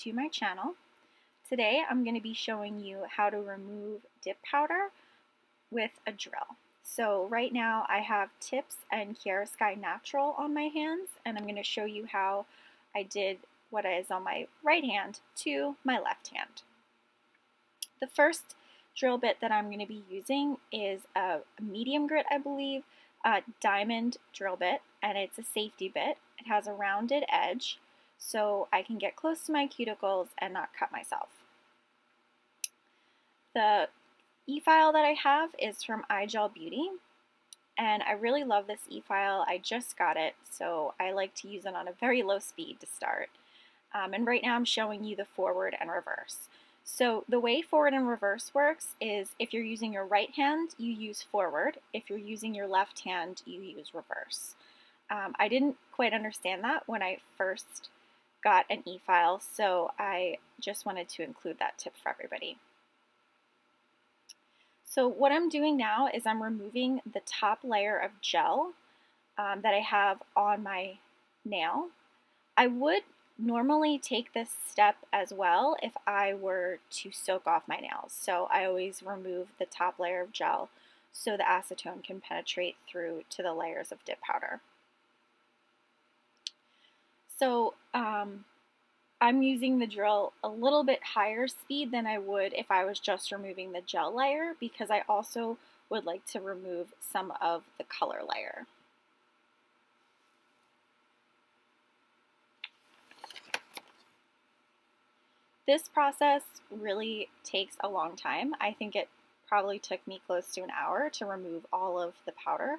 to my channel. Today I'm going to be showing you how to remove dip powder with a drill. So right now I have Tips and Kiara Sky Natural on my hands and I'm going to show you how I did what is on my right hand to my left hand. The first drill bit that I'm going to be using is a medium grit I believe, a diamond drill bit and it's a safety bit. It has a rounded edge so I can get close to my cuticles and not cut myself. The e-file that I have is from iGel Beauty and I really love this e-file. I just got it so I like to use it on a very low speed to start. Um, and right now I'm showing you the forward and reverse. So the way forward and reverse works is if you're using your right hand, you use forward. If you're using your left hand, you use reverse. Um, I didn't quite understand that when I first got an e-file, so I just wanted to include that tip for everybody. So what I'm doing now is I'm removing the top layer of gel um, that I have on my nail. I would normally take this step as well if I were to soak off my nails. So I always remove the top layer of gel so the acetone can penetrate through to the layers of dip powder. So um, I'm using the drill a little bit higher speed than I would if I was just removing the gel layer because I also would like to remove some of the color layer. This process really takes a long time. I think it probably took me close to an hour to remove all of the powder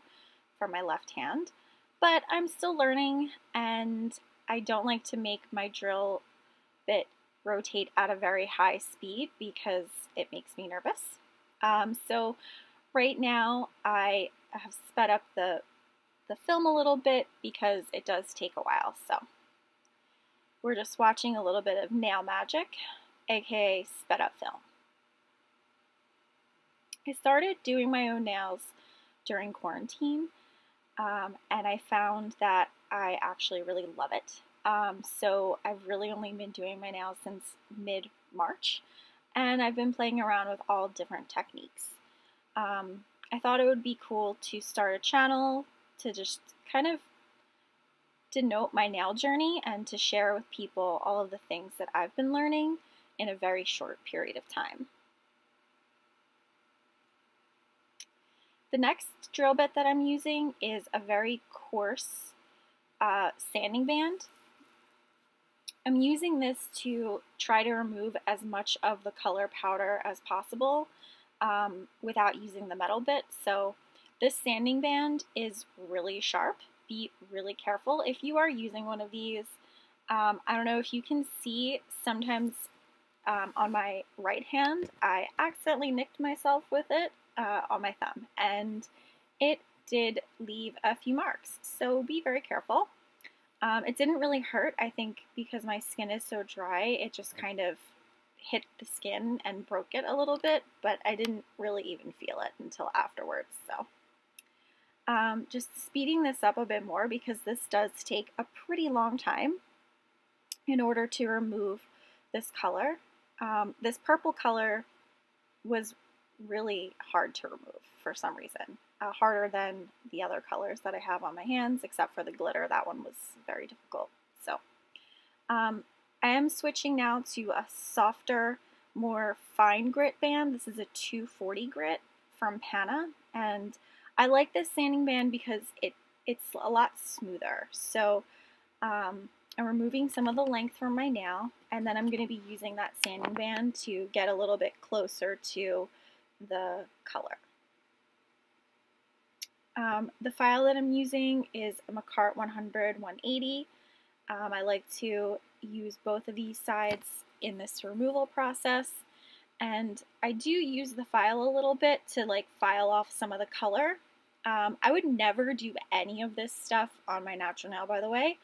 from my left hand, but I'm still learning and I don't like to make my drill bit rotate at a very high speed because it makes me nervous. Um, so right now I have sped up the, the film a little bit because it does take a while. So we're just watching a little bit of nail magic, aka sped up film. I started doing my own nails during quarantine um, and I found that I actually really love it. Um, so I've really only been doing my nails since mid-March, and I've been playing around with all different techniques. Um, I thought it would be cool to start a channel to just kind of denote my nail journey and to share with people all of the things that I've been learning in a very short period of time. The next drill bit that I'm using is a very coarse uh, sanding band. I'm using this to try to remove as much of the color powder as possible um, without using the metal bit. So this sanding band is really sharp. Be really careful if you are using one of these. Um, I don't know if you can see sometimes um, on my right hand I accidentally nicked myself with it uh, on my thumb and it did leave a few marks. So be very careful. Um, it didn't really hurt, I think, because my skin is so dry, it just kind of hit the skin and broke it a little bit, but I didn't really even feel it until afterwards, so. Um, just speeding this up a bit more because this does take a pretty long time in order to remove this color. Um, this purple color was really hard to remove for some reason. Uh, harder than the other colors that I have on my hands, except for the glitter. That one was very difficult. So um, I am switching now to a softer, more fine grit band. This is a 240 grit from Pana, and I like this sanding band because it it's a lot smoother. So um, I'm removing some of the length from my nail, and then I'm going to be using that sanding band to get a little bit closer to the color. Um, the file that I'm using is a Makartt 100 180. Um, I like to use both of these sides in this removal process and I do use the file a little bit to like file off some of the color. Um, I would never do any of this stuff on my natural nail by the way.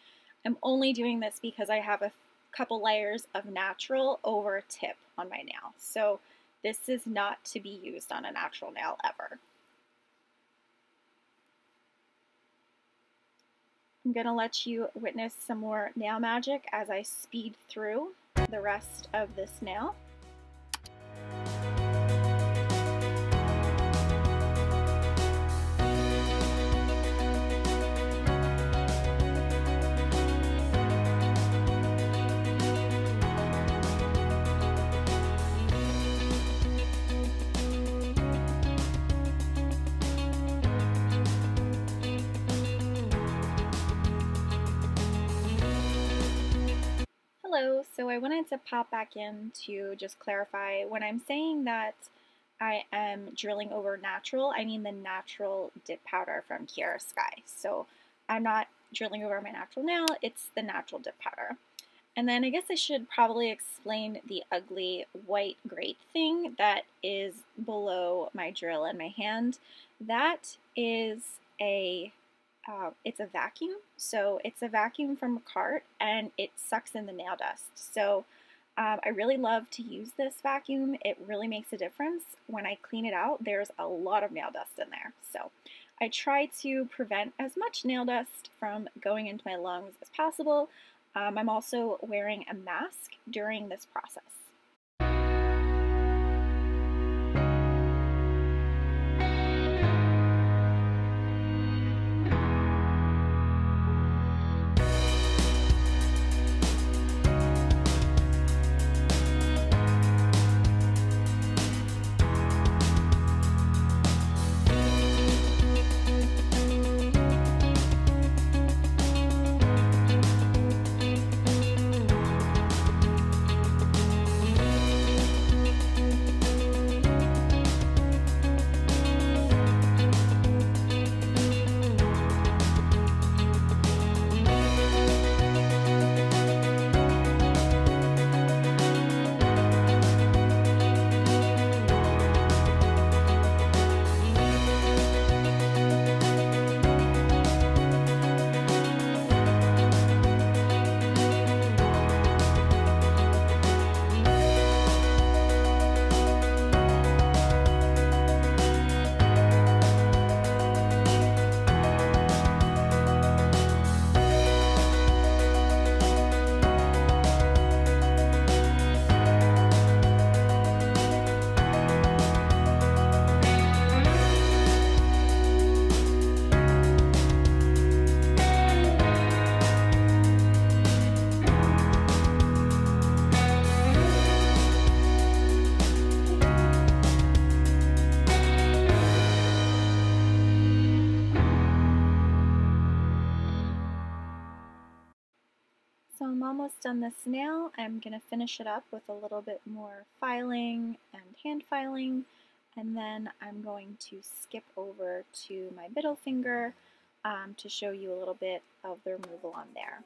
I'm only doing this because I have a couple layers of natural over a tip on my nail. So this is not to be used on a natural nail ever. I'm going to let you witness some more nail magic as I speed through the rest of this nail. Hello, so I wanted to pop back in to just clarify when I'm saying that I am drilling over natural, I mean the natural dip powder from Kiara Sky. So I'm not drilling over my natural nail, it's the natural dip powder. And then I guess I should probably explain the ugly white grate thing that is below my drill and my hand. That is a uh, it's a vacuum. So it's a vacuum from a cart and it sucks in the nail dust. So um, I really love to use this vacuum. It really makes a difference. When I clean it out, there's a lot of nail dust in there. So I try to prevent as much nail dust from going into my lungs as possible. Um, I'm also wearing a mask during this process. Almost done this nail. I'm going to finish it up with a little bit more filing and hand filing and then I'm going to skip over to my middle finger um, to show you a little bit of the removal on there.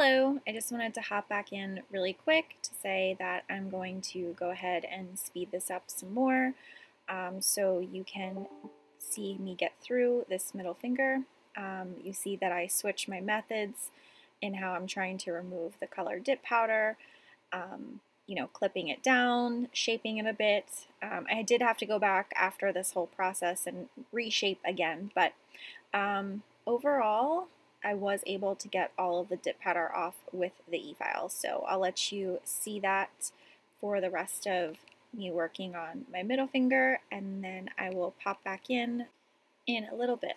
Hello, I just wanted to hop back in really quick to say that I'm going to go ahead and speed this up some more um, so you can see me get through this middle finger. Um, you see that I switch my methods in how I'm trying to remove the color dip powder, um, you know, clipping it down, shaping it a bit. Um, I did have to go back after this whole process and reshape again, but um, overall, I was able to get all of the dip powder off with the e-file. So I'll let you see that for the rest of me working on my middle finger and then I will pop back in in a little bit.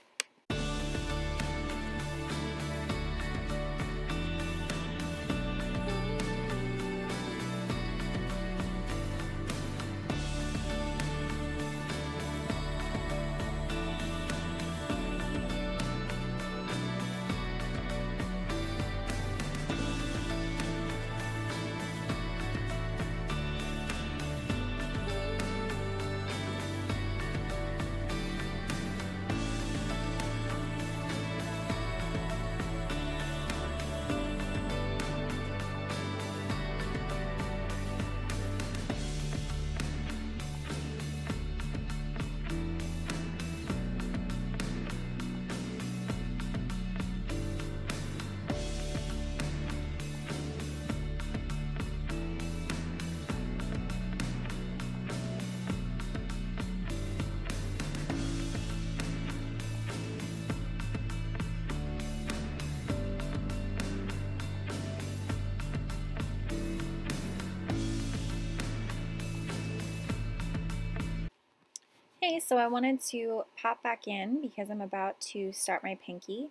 So I wanted to pop back in because I'm about to start my pinky.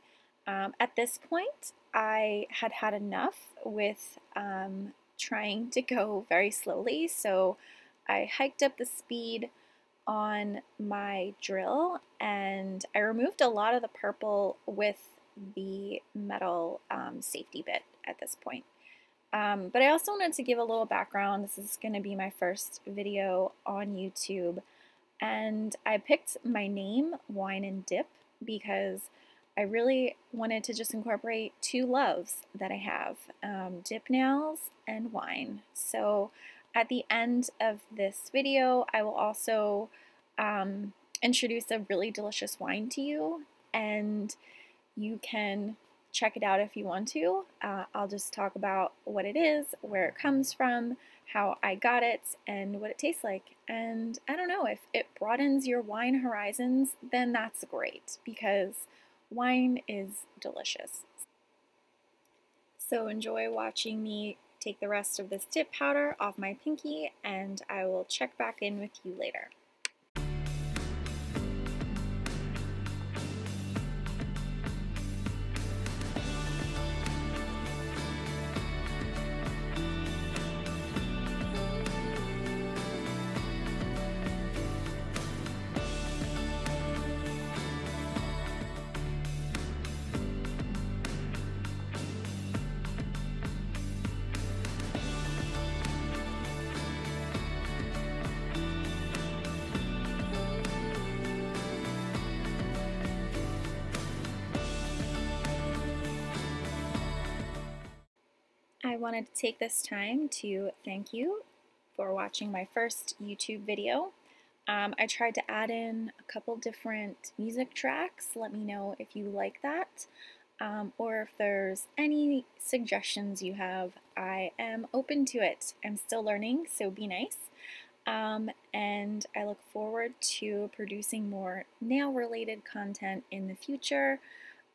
Um, at this point, I had had enough with um, trying to go very slowly, so I hiked up the speed on my drill and I removed a lot of the purple with the metal um, safety bit at this point. Um, but I also wanted to give a little background. This is going to be my first video on YouTube. And I picked my name, Wine and Dip, because I really wanted to just incorporate two loves that I have um, dip nails and wine. So at the end of this video, I will also um, introduce a really delicious wine to you, and you can check it out if you want to. Uh, I'll just talk about what it is, where it comes from, how I got it and what it tastes like. And I don't know, if it broadens your wine horizons, then that's great because wine is delicious. So enjoy watching me take the rest of this dip powder off my pinky and I will check back in with you later. Wanted to take this time to thank you for watching my first YouTube video. Um, I tried to add in a couple different music tracks. Let me know if you like that. Um, or if there's any suggestions you have, I am open to it. I'm still learning, so be nice. Um, and I look forward to producing more nail related content in the future.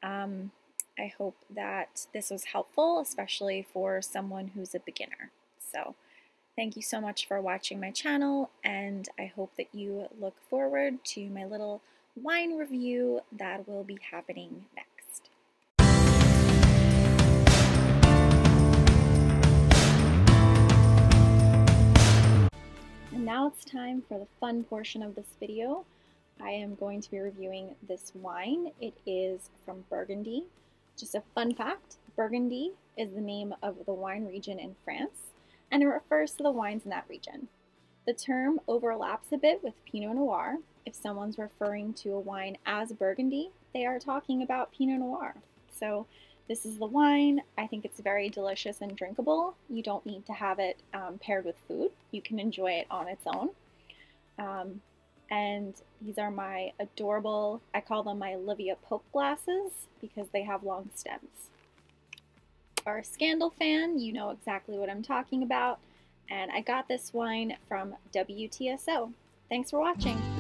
Um, I hope that this was helpful, especially for someone who's a beginner. So thank you so much for watching my channel, and I hope that you look forward to my little wine review that will be happening next. And now it's time for the fun portion of this video. I am going to be reviewing this wine. It is from Burgundy. Just a fun fact, Burgundy is the name of the wine region in France, and it refers to the wines in that region. The term overlaps a bit with Pinot Noir. If someone's referring to a wine as Burgundy, they are talking about Pinot Noir. So this is the wine. I think it's very delicious and drinkable. You don't need to have it um, paired with food. You can enjoy it on its own. Um, and these are my adorable, I call them my Olivia Pope glasses because they have long stems. a Scandal fan, you know exactly what I'm talking about. And I got this wine from WTSO. Thanks for watching.